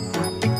Bye.